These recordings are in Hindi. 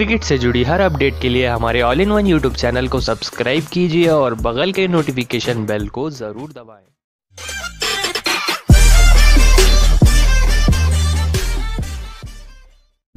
क्रिकेट से जुड़ी हर अपडेट के लिए हमारे all in one YouTube channel को सब्सक्राइब कीजिए और बगल के नोटिफिकेशन बेल को ज़रूर दबाएँ।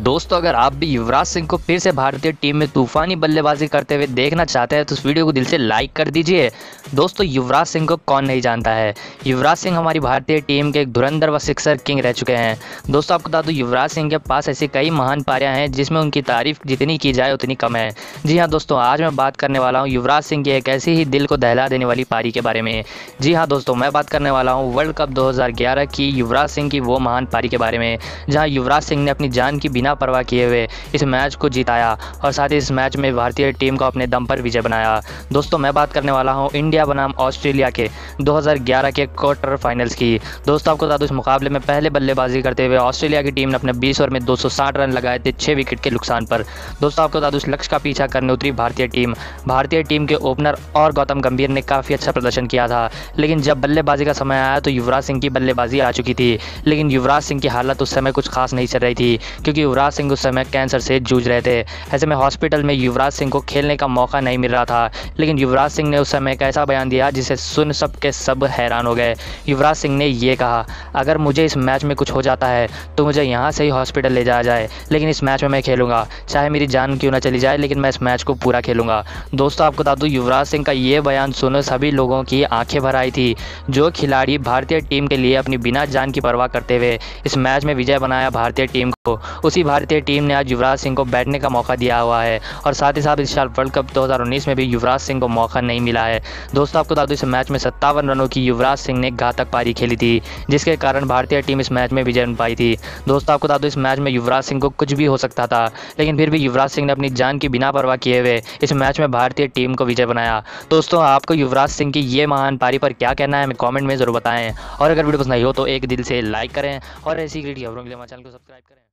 दोस्तों, अगर आप भी युवराज सिंह को फिर से भारतीय टीम में तूफानी बल्लेबाजी करते हुए देखना चाहते हैं तो इस वीडियो को दिल से लाइक कर दीजिए। दोस्तों, युवराज सिंह को कौन नहीं जानता है? युवराज सिंह हमारी भारतीय टीम के एक धुरंधर व सिक्सर किंग रह चुके हैं। दोस्तों, आपको बता दूँ, युवराज सिंह के पास ऐसी कई महान पारियाँ हैं, जिसमें उनकी तारीफ़ जितनी की जाए, उतनी कम है। जी हाँ दोस्तों, आज मैं बात करने वाला हूँ युवराज सिंह की एक ऐसी ही दिल को दहला देने वाली पारी के बारे में। जी हाँ दोस्तों, मैं बात करने वाला हूँ वर्ल्ड कप दो हज़ार ग्यारह की युवराज सिंह की वो महान पारी के बारे में, जहाँ युवराज सिंह ने अपनी जान की बिना परवाह किए हुए इस मैच को जिताया और साथ ही इस मैच में भारतीय टीम को अपने दम पर विजय बनाया। दोस्तों, मैं बात करने वाला हूँ इंडिया बनाम ऑस्ट्रेलिया के 2011 के क्वार्टर फाइनल्स की। दोस्तों, आपको बता दूँ, इस मुकाबले में पहले बल्लेबाजी करते हुए ऑस्ट्रेलिया की टीम ने अपने बीस ओवर में दो सौ साठ रन लगाए थे छः विकेट के नुकसान पर। दोस्तों, आपको बता दूँ, इस लक्ष्य का पीछा करने उतरी भारतीय टीम। भारतीय टीम के ओपनर और गौतम गंभीर ने काफ़ी अच्छा प्रदर्शन किया था, लेकिन जब बल्लेबाजी का समय आया तो युवराज सिंह की बल्लेबाजी आ चुकी थी। लेकिन युवराज सिंह की हालत उस समय कुछ खास नहीं चल रही थी, क्योंकि युवराज सिंह उस समय कैंसर से जूझ रहे थे। ऐसे में हॉस्पिटल में युवराज सिंह को खेलने का मौका नहीं मिल रहा था। लेकिन युवराज सिंह ने उस समय एक ऐसा बयान दिया जिसे सुन सब के सब हैरान हो गए। युवराज सिंह ने ये कहा, अगर मुझे इस मैच में कुछ हो जाता है तो मुझे यहाँ से ही हॉस्पिटल ले जाया जाए। लेकिन इस मैच में मैं खेलूँगा। चाहे मेरी जान क्यों ना चली जाए, लेकिन मैं इस मैच को पूरा खेलूँगा। दोस्तों, आपको बता दूँ, युवराज सिंह का ये बयान सुनो सभी लोगों की आँखें भर आई थी, जो खिलाड़ी भारतीय टीम के लिए अपनी बिना जान की परवाह करते हुए इस मैच में विजय बनाया भारतीय टीम को। उसी भारतीय टीम ने आज युवराज सिंह को बैठने का मौका दिया हुआ है और साथ ही साथ इस साल वर्ल्ड कप 2019 में भी युवराज सिंह को मौका नहीं मिला है। दोस्तों, आपको बता दूँ, इस मैच में सत्तावन रनों की युवराज सिंह ने घातक पारी खेली थी, जिसके कारण भारतीय टीम इस मैच में विजय पाई थी। दोस्तों, आपको बता दूँ, इस मैच में युवराज सिंह को कुछ भी हो सकता था, लेकिन फिर भी युवराज सिंह ने अपनी जान की बिना परवाह किए हुए इस मैच में भारतीय टीम को विजय बनाया। दोस्तों, आपको युवराज सिंह की ये महान पारी पर क्या कहना है, हमें कॉमेंट में ज़रूर बताएँ। और अगर वीडियो पसंद आई हो तो एक दिल से लाइक करें और ऐसी खबरों के लिए हमारे चैनल को सब्सक्राइब करें।